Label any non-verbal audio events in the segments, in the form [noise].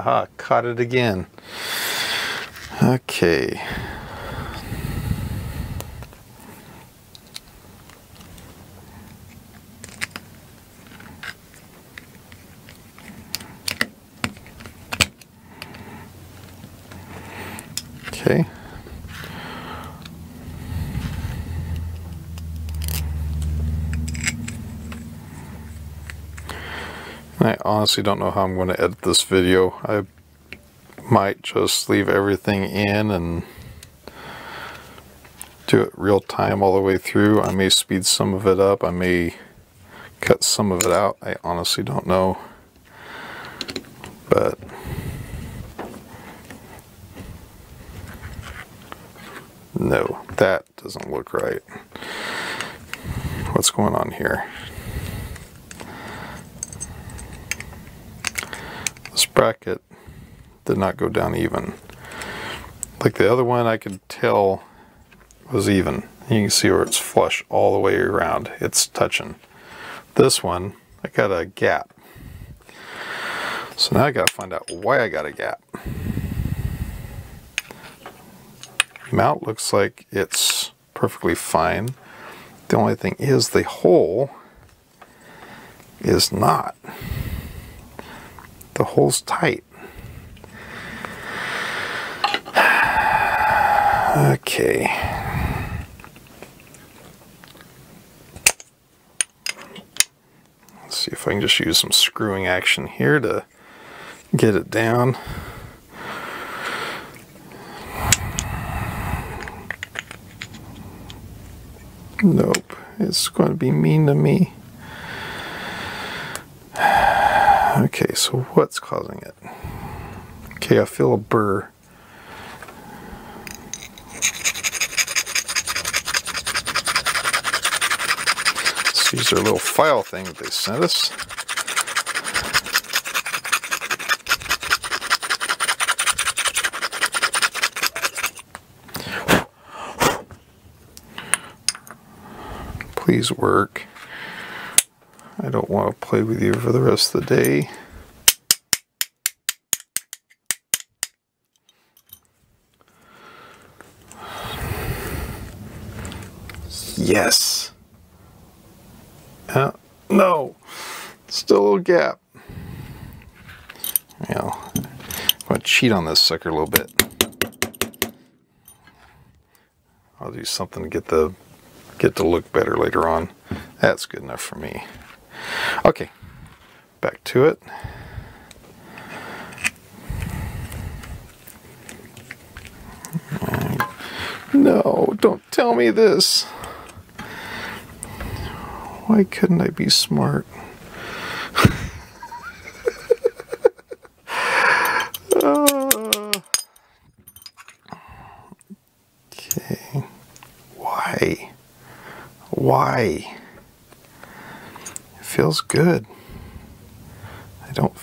Haha, caught it again. Okay. Okay. I honestly don't know how I'm going to edit this video. I might just leave everything in and do it real time all the way through. I may speed some of it up. I may cut some of it out. I honestly don't know. But no, that doesn't look right. What's going on here? This bracket did not go down even. Like the other one, I could tell was even. You can see where it's flush all the way around. It's touching. This one, I got a gap. So now I got to find out why I got a gap. Mount looks like it's perfectly fine. The only thing is the hole is not. Hole's tight. [sighs] Okay. Let's see if I can just use some screwing action here to get it down. Nope, it's going to be mean to me. Okay, so what's causing it? Okay, I feel a burr. Let's use their little file thing that they sent us. Please work. I don't want to play with you for the rest of the day. Yes. Uh, no. Still a little gap. Know, I'm going to cheat on this sucker a little bit. I'll do something to get the get to look better later on. That's good enough for me. Okay, back to it. No, don't tell me this. Why couldn't I be smart? okay. Why? Why? It feels good. I don't.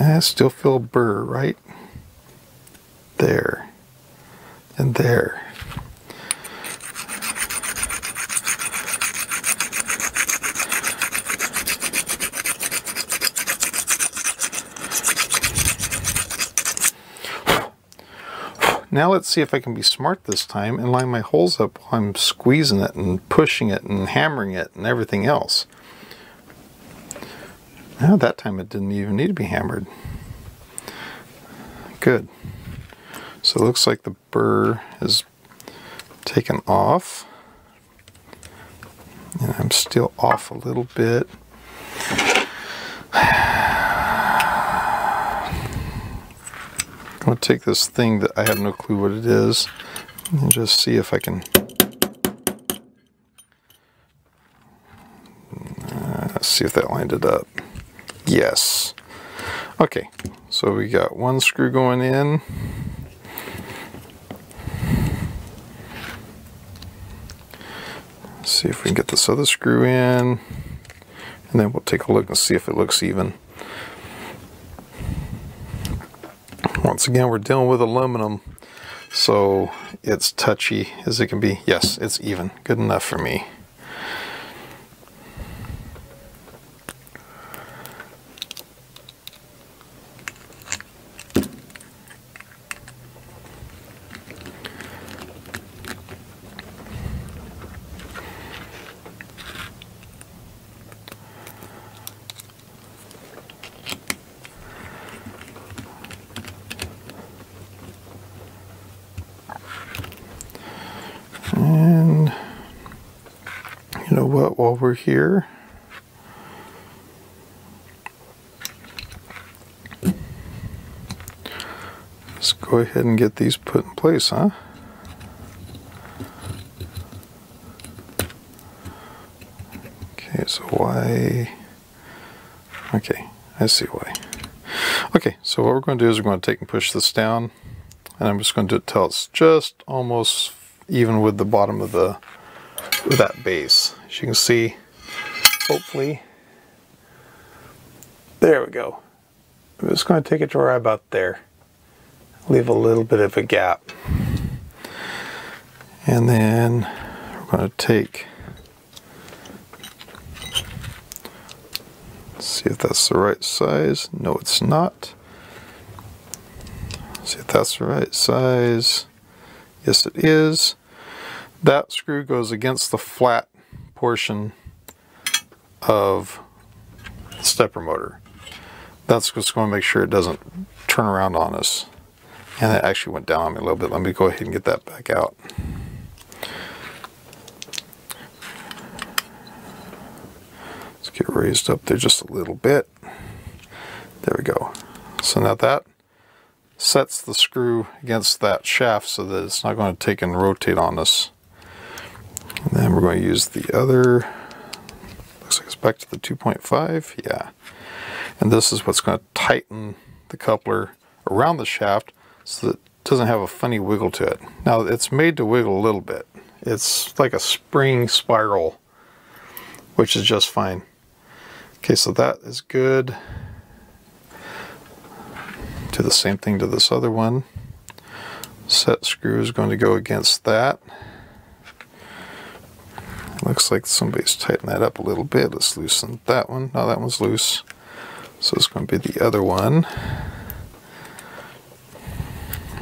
I still feel burr right there and there. Now let's see if I can be smart this time and line my holes up while I'm squeezing it and pushing it and hammering it and everything else. Now that time it didn't even need to be hammered. Good. So it looks like the burr is taken off. And I'm still off a little bit. I'm going to take this thing that I have no clue what it is and just see if I can uh, see if that lined it up. Yes. Okay, so we got one screw going in. See if we can get this other screw in. And then we'll take a look and see if it looks even. Once again, we're dealing with aluminum, so it's touchy as it can be. Yes, it's even. Good enough for me. And you we're here, let's go ahead and get these put in place, huh? Okay, so why? Okay, I see why. Okay, so what we're going to do is we're going to take and push this down, and I'm just going to do it till it's just almost even with the bottom of the with that base. As you can see, hopefully, there we go. I'm just going to take it to right about there. Leave a little bit of a gap. And then we're going to take see if that's the right size. No, it's not. See if that's the right size. Yes, it is. That screw goes against the flat portion of the stepper motor. That's just going to make sure it doesn't turn around on us. And it actually went down on me a little bit. Let me go ahead and get that back out. Let's get raised up there just a little bit. There we go. So now that sets the screw against that shaft so that it's not going to take and rotate on us. And then we're going to use the other, looks like it's back to the 2.5, yeah. And this is what's going to tighten the coupler around the shaft so that it doesn't have a funny wiggle to it. Now it's made to wiggle a little bit. It's like a spring spiral, which is just fine. Okay, so that is good do the same thing to this other one. Set screw is going to go against that. Looks like somebody's tightened that up a little bit. Let's loosen that one. No, that one's loose. So it's going to be the other one.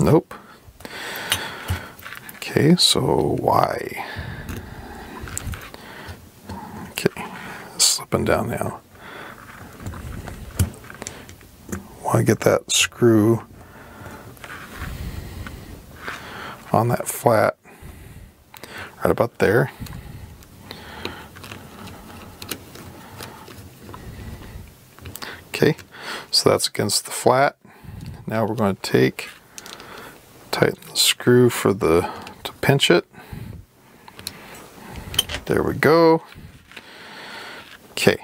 Nope. Okay, so why? Okay, it's slipping down now. want to get that screw on that flat right about there. Okay, that's against the flat. Now we're going to take, tighten the screw for the, to pinch it. There we go. Okay.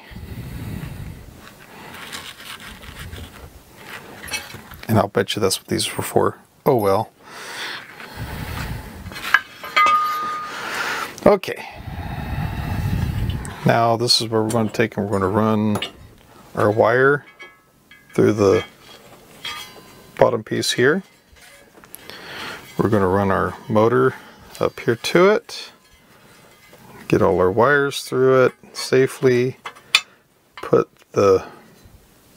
And I'll bet you that's what these were for. Oh well. Okay. Now this is where we're going to take and we're going to run our wire through the bottom piece here. We're going to run our motor up here to it. Get all our wires through it safely. Put the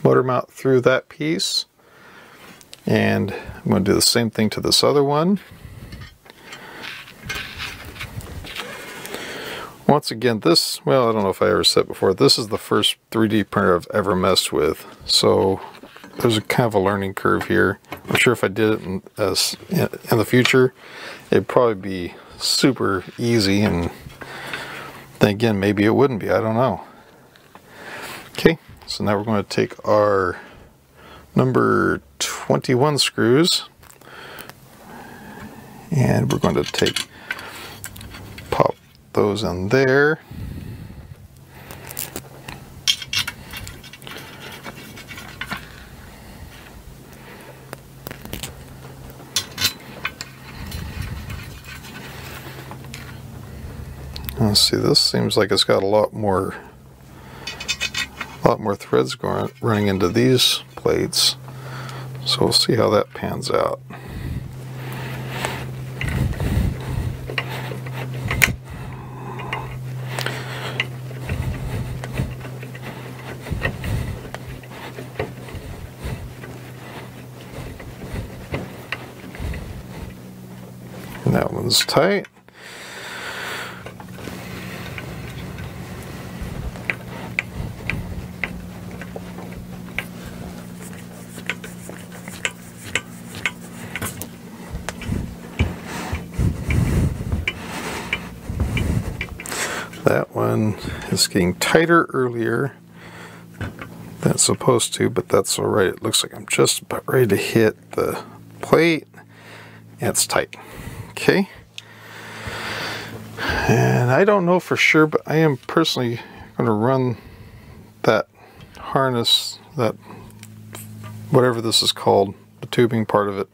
motor mount through that piece. And I'm going to do the same thing to this other one. Once again, this, well, I don't know if I ever said before, this is the first 3D printer I've ever messed with. So there's a kind of a learning curve here. I'm sure if I did it in, in the future, it'd probably be super easy. And then again, maybe it wouldn't be. I don't know. Okay, so now we're going to take our number 21 screws and we're going to take those in there Let's see, this seems like it's got a lot more a lot more threads going running into these plates. So we'll see how that pans out. And that one's tight. That one is getting tighter earlier than it's supposed to, but that's all right. It looks like I'm just about ready to hit the plate. It's tight. Okay. And I don't know for sure, but I am personally going to run that harness, that whatever this is called, the tubing part of it,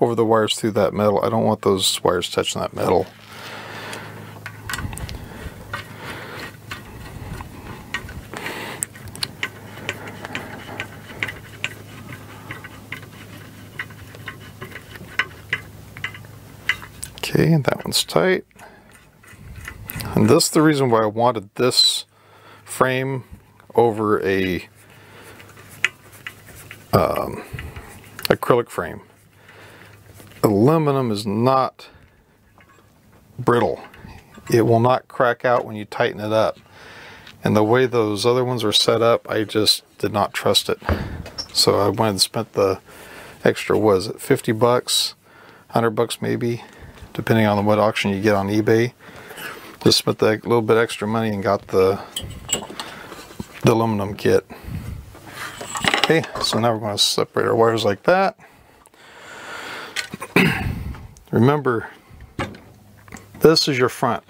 over the wires through that metal. I don't want those wires touching that metal. Okay, and that one's tight. And this is the reason why I wanted this frame over a um, acrylic frame. Aluminum is not brittle. It will not crack out when you tighten it up. And the way those other ones are set up, I just did not trust it. So I went and spent the extra, was it 50 bucks, 100 bucks maybe, depending on what auction you get on eBay just spent that little bit extra money and got the, the aluminum kit. Okay, so now we're going to separate our wires like that. [clears throat] Remember, this is your front.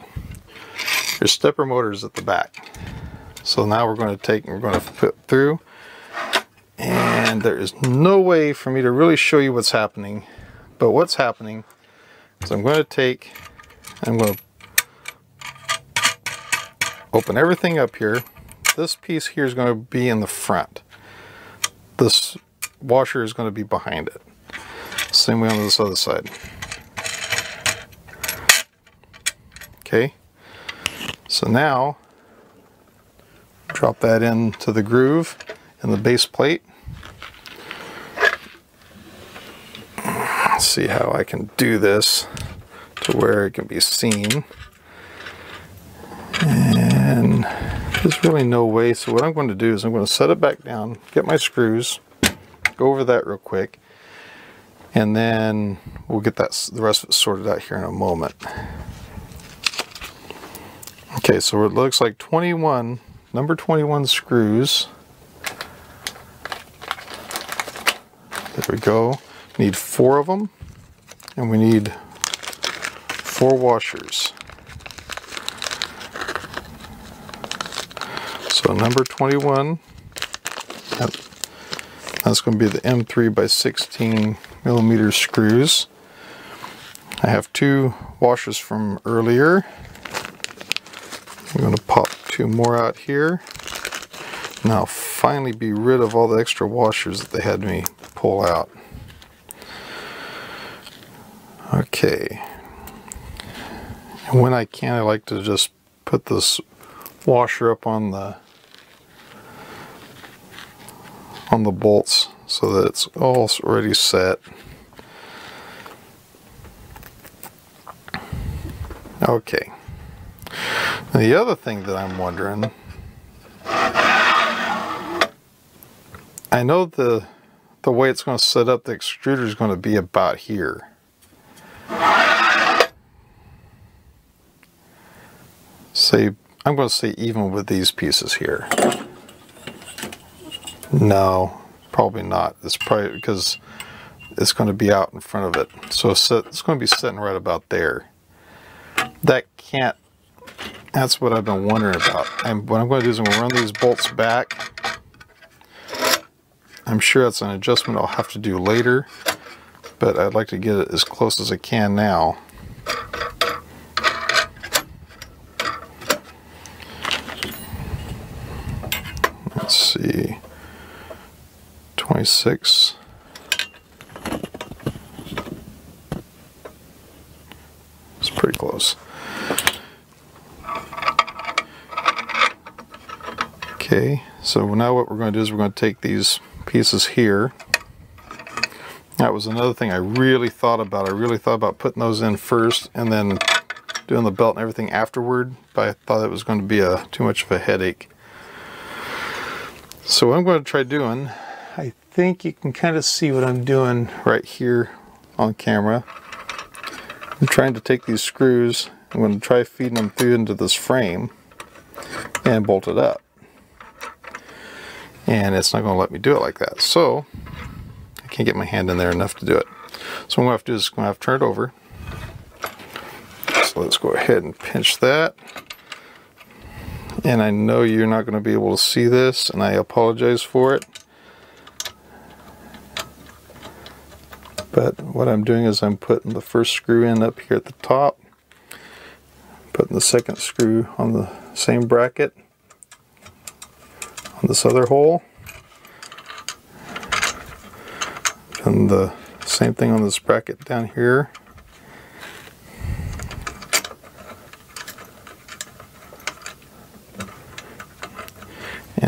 Your stepper motor is at the back. So now we're going to take and we're going to put through. And there is no way for me to really show you what's happening. But what's happening is I'm going to take, I'm going to open everything up here. This piece here is going to be in the front. This washer is going to be behind it. Same way on this other side. Okay, so now drop that into the groove in the base plate. See how I can do this to where it can be seen. And there's really no way. So what I'm going to do is I'm going to set it back down, get my screws, go over that real quick, and then we'll get that the rest of it sorted out here in a moment. Okay, so it looks like 21, number 21 screws. There we go. Need four of them, and we need four washers. So number 21, that's going to be the M3 by 16 millimeter screws. I have two washers from earlier. I'm going to pop two more out here. Now finally be rid of all the extra washers that they had me pull out. Okay. And when I can, I like to just put this washer up on the on the bolts so that it's all already set. Okay. Now the other thing that I'm wondering, I know the the way it's going to set up, the extruder is going to be about here. Say, I'm going to say even with these pieces here. No, probably not. It's probably because it's going to be out in front of it. So it's going to be sitting right about there. That can't, that's what I've been wondering about. And what I'm going to do is I'm going to run these bolts back. I'm sure that's an adjustment I'll have to do later, but I'd like to get it as close as I can now. Let's see. 26. It's pretty close. Okay, so now what we're going to do is we're going to take these pieces here. That was another thing I really thought about. I really thought about putting those in first and then doing the belt and everything afterward, but I thought it was going to be a too much of a headache. So what I'm going to try doing I think you can kind of see what I'm doing right here on camera. I'm trying to take these screws, I'm going to try feeding them through into this frame. and bolt it up. And it's not going to let me do it like that. So I can't get my hand in there enough to do it. So what I'm going to have to do is I'm going to have to turn it over. So let's go ahead and pinch that. And I know you're not going to be able to see this, and I apologize for it. But what I'm doing is I'm putting the first screw in up here at the top, putting the second screw on the same bracket on this other hole, and the same thing on this bracket down here.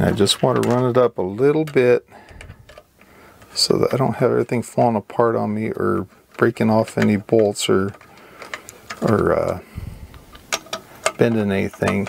I just want to run it up a little bit so that I don't have everything falling apart on me or breaking off any bolts or or uh, bending anything.